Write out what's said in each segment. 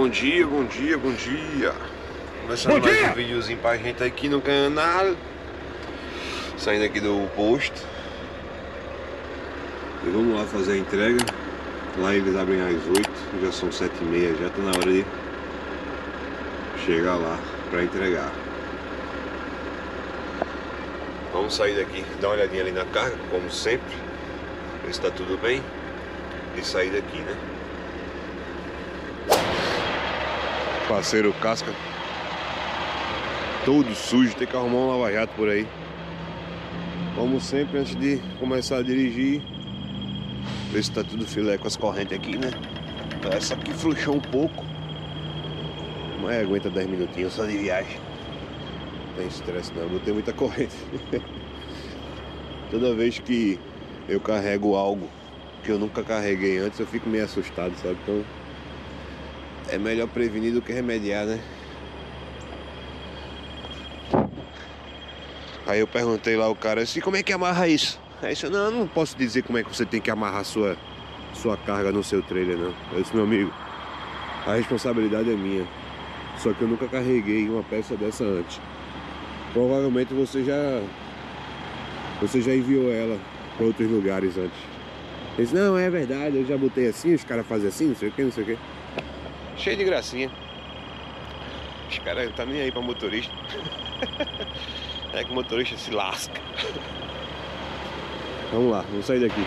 Bom dia, bom dia, bom dia. Começando Bom mais dia! um videozinho pra gente aqui no canal. Saindo aqui do posto. E vamos lá fazer a entrega. Lá eles abrem às 8, já são 7 e meia, já tá na hora de chegar lá pra entregar. Vamos sair daqui, dar uma olhadinha ali na carga, como sempre. Ver se tá tudo bem. E sair daqui, né? Parceiro casca todo sujo, tem que arrumar um lava-jato por aí. Como sempre, antes de começar a dirigir, ver se tá tudo filé com as correntes aqui, né? Essa aqui frouxou um pouco, mas aguenta 10 minutinhos só de viagem. Não tem estresse não, botei muita corrente. Toda vez que eu carrego algo que eu nunca carreguei antes, eu fico meio assustado, sabe? Então é melhor prevenir do que remediar, né? Aí eu perguntei lá o cara assim, como é que amarra isso? Aí disse, não, eu não posso dizer como é que você tem que amarrar sua, sua carga no seu trailer, não. Eu disse, meu amigo, a responsabilidade é minha. Só que eu nunca carreguei uma peça dessa antes. Provavelmente você já. Você já enviou ela para outros lugares antes. Ele disse, não, é verdade, eu já botei assim, os caras fazem assim, não sei o que, não sei o que. Cheio de gracinha. Os caras não tá nem aí pra motorista. é que o motorista se lasca. Vamos lá, vamos sair daqui.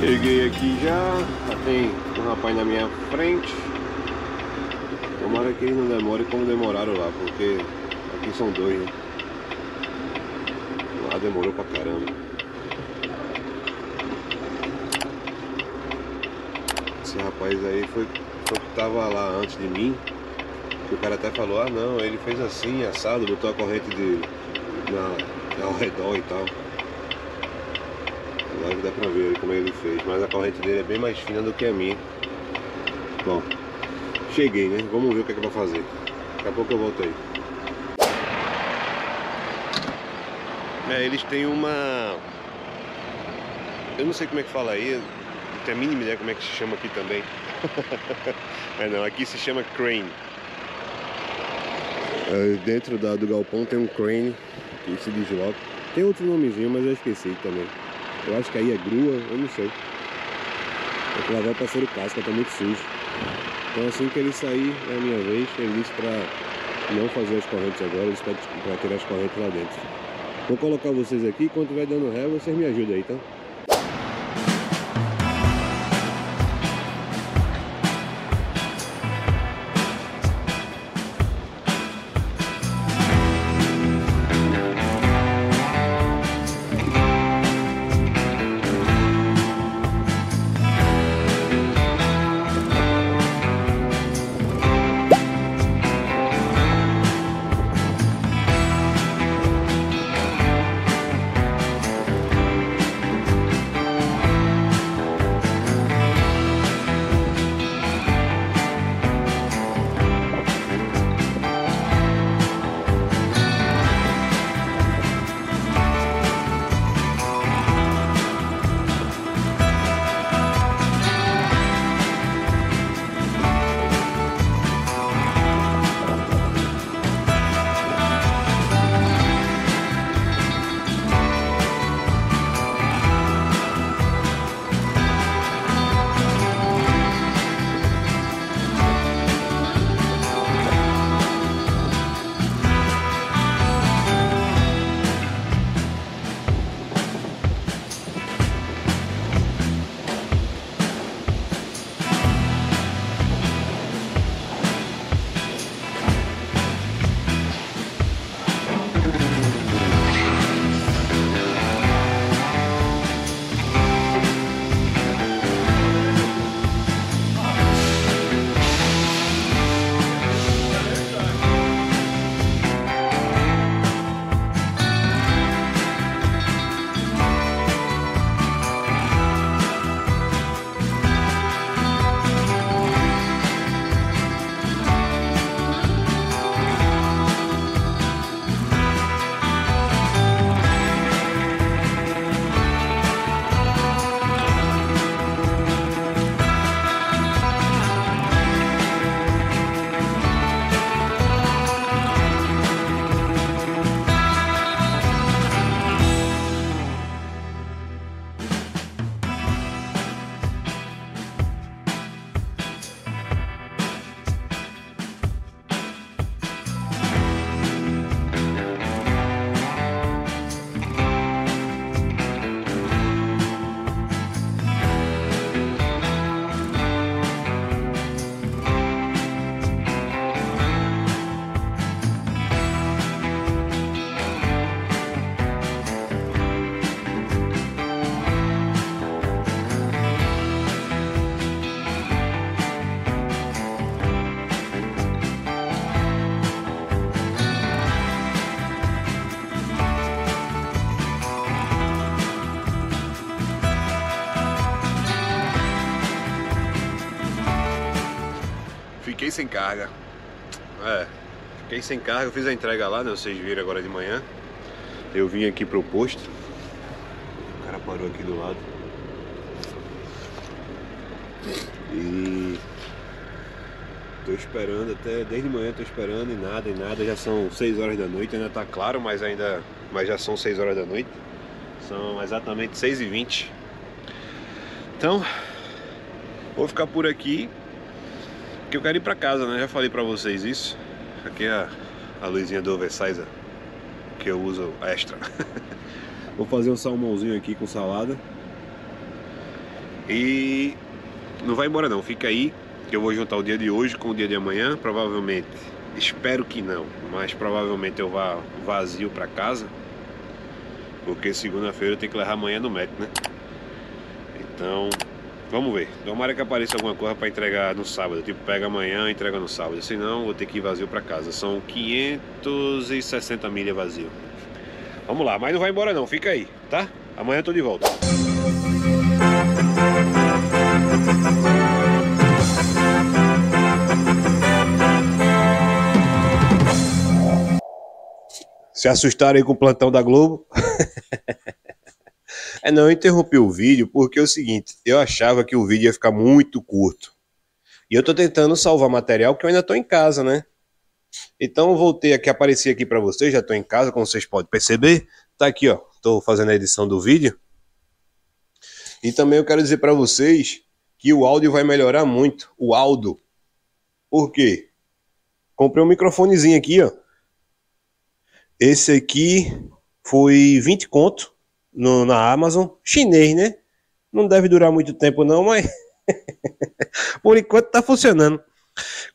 Cheguei aqui já, já tem um rapaz na minha frente. Tomara que ele não demore como demoraram lá, porque aqui são dois, né? Lá demorou pra caramba. Esse rapaz aí foi, foi que tava lá antes de mim. Que o cara até falou, ah não, ele fez assim, assado, botou a corrente de, na, ao redor e tal. Que dá pra ver como ele fez, mas a corrente dele é bem mais fina do que a minha. Bom, cheguei, né? Vamos ver o que é que eu vou fazer. Daqui a pouco eu volto aí. É, eles têm uma. Eu não sei como é que fala aí, não tenho a mínima ideia como é que se chama aqui também. é não, aqui se chama crane. É, dentro da, do galpão tem um crane que se desloca. Tem outro nomezinho, mas eu esqueci também. Eu acho que aí é grua, eu não sei. Tem que lavar o parceiro casca, tá muito sujo. Então assim que ele sair, é a minha vez, ele disse pra não fazer as correntes agora, ele disse pra, tirar as correntes lá dentro. Vou colocar vocês aqui, quando estiver dando ré, vocês me ajudam aí, tá? Fiquei sem carga. É, fiquei sem carga, eu fiz a entrega lá, né? Vocês viram agora de manhã. Eu vim aqui pro posto. O cara parou aqui do lado. E tô esperando até desde manhã tô esperando e nada e nada, já são 6 horas da noite, ainda tá claro, mas ainda mas já são 6 horas da noite. São exatamente 6 e 20 Então, vou ficar por aqui que eu quero ir pra casa, né? Já falei pra vocês isso. Aqui é a, a luzinha do Oversizer que eu uso extra. vou fazer um salmãozinho aqui com salada. E não vai embora não, fica aí que eu vou juntar o dia de hoje com o dia de amanhã, provavelmente. Espero que não, mas provavelmente eu vá vazio para casa. Porque segunda-feira eu tenho que levar amanhã no médico, né? Então, vamos ver. Tomara que apareça alguma coisa para entregar no sábado. Tipo, pega amanhã entrega no sábado. Senão, vou ter que ir vazio para casa. São 560 milhas vazio. Vamos lá, mas não vai embora não, fica aí, tá? Amanhã eu tô de volta. Se assustaram aí com o plantão da Globo? é, não, eu interrompi o vídeo porque é o seguinte, eu achava que o vídeo ia ficar muito curto. E eu tô tentando salvar material que eu ainda tô em casa, né? Então eu voltei aqui, apareci aqui para vocês, já tô em casa, como vocês podem perceber. Tá aqui, ó, tô fazendo a edição do vídeo. E também eu quero dizer para vocês que o áudio vai melhorar muito, o áudio. Por quê? Comprei um microfonezinho aqui, ó. Esse aqui foi 20 conto no, na Amazon. Chinês, né? Não deve durar muito tempo não, mas por enquanto tá funcionando.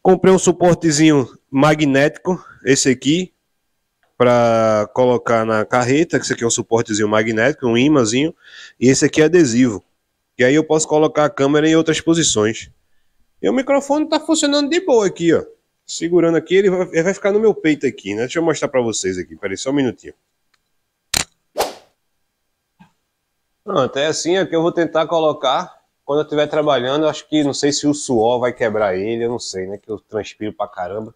Comprei um suportezinho magnético, esse aqui, para colocar na carreta, esse aqui é um suportezinho magnético, um imãzinho, e esse aqui é adesivo. E aí eu posso colocar a câmera em outras posições. E o microfone tá funcionando de boa aqui, ó segurando aqui, ele vai, ele vai ficar no meu peito aqui, né? Deixa eu mostrar para vocês aqui, peraí, só um minutinho. Pronto, é assim é que eu vou tentar colocar quando eu estiver trabalhando. Acho que não sei se o suor vai quebrar ele, eu não sei, né? Que eu transpiro pra caramba.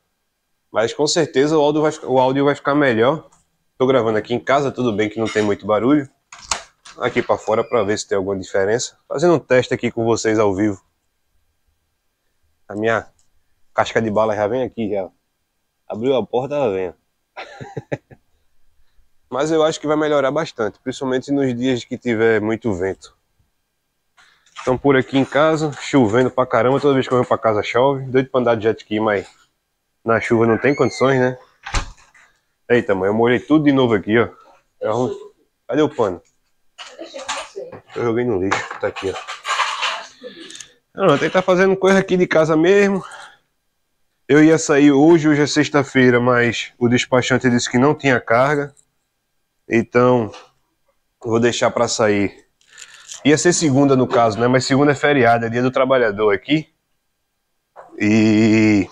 Mas com certeza o áudio vai, o áudio vai ficar melhor. Tô gravando aqui em casa, tudo bem que não tem muito barulho. Aqui para fora para ver se tem alguma diferença. Fazendo um teste aqui com vocês ao vivo. A minha casca de bala já vem aqui já. Abriu a porta, ela vem. Mas eu acho que vai melhorar bastante, principalmente nos dias que tiver muito vento. Estão por aqui em casa, chovendo pra caramba, toda vez que eu venho pra casa chove. Doido pra andar de jet ski, mas na chuva não tem condições, né? Eita, mãe, eu molhei tudo de novo aqui, ó. Cadê o pano? Eu joguei no lixo, tá aqui, ó. Não, tem que estar tá fazendo coisa aqui de casa mesmo. Eu ia sair hoje, hoje é sexta-feira, mas o despachante disse que não tinha carga. Então, vou deixar para sair. Ia ser segunda no caso, né? Mas segunda é feriado, é dia do trabalhador aqui. E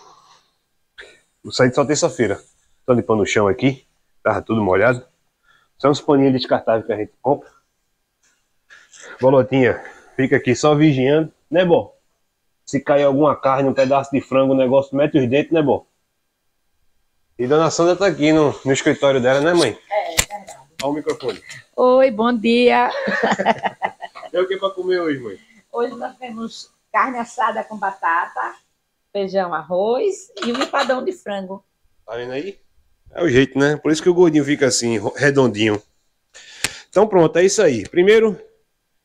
vou sair só terça-feira. Tô limpando o chão aqui, tava tudo molhado. São uns paninhos descartáveis que a gente compra. Bolotinha, fica aqui só vigiando, né, bom? Se cair alguma carne, um pedaço de frango, o negócio mete os dentes, né, bom? E Dona Sandra tá aqui no, no escritório dela, né, mãe? É, é verdade. Olha o microfone. Oi, bom dia. Tem o que pra comer hoje, mãe? Hoje nós temos carne assada com batata, feijão, arroz e um empadão de frango. Tá vendo aí? É o jeito, né? Por isso que o gordinho fica assim, redondinho. Então pronto, é isso aí. Primeiro,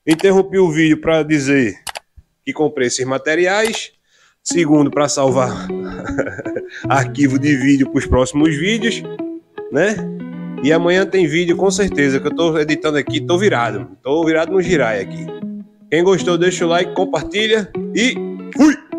interrompi o vídeo para dizer que comprei esses materiais. Segundo, para salvar arquivo de vídeo para os próximos vídeos, né? E amanhã tem vídeo com certeza que eu estou editando aqui, estou virado, estou virado no girai aqui. Quem gostou, deixa o like, compartilha e fui!